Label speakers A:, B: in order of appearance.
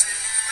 A: Thanks.